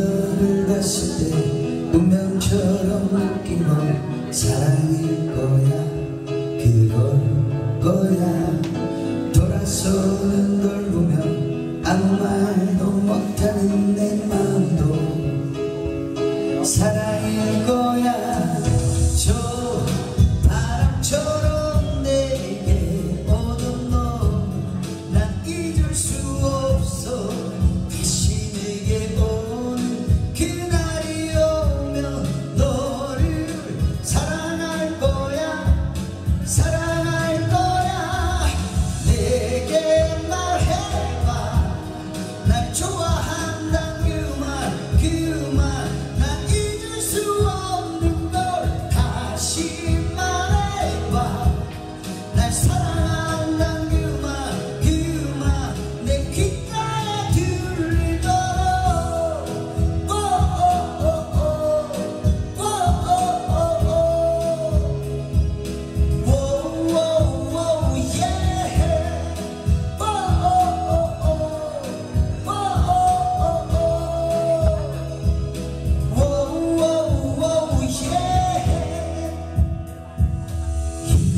너를 봤을 때 운명처럼 느낀 건 사랑일 거야. 그럴 거야. 돌아서는 걸 보면 아무 말도 못하는 내 마음도 사랑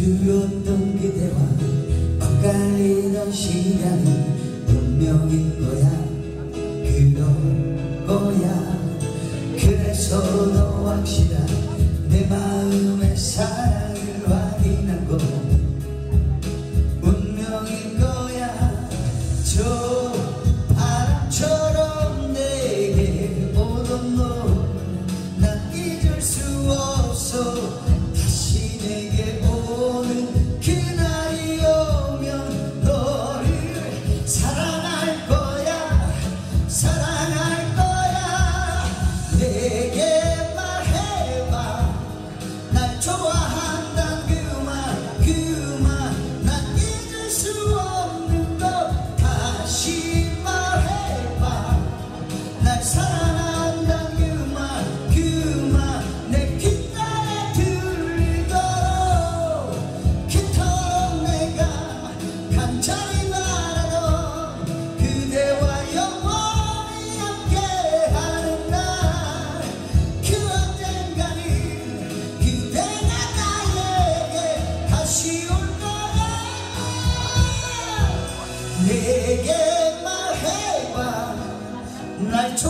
들었던 그대와 엇갈리던 시간이 운명인 거야. 그럴 거야. 그래서 너 확실한 내 마음의 사랑을 확인하고 운명인 거야. 저 바람처럼 내게 오던 너난 잊을 수 없어. 다시 내게 Night to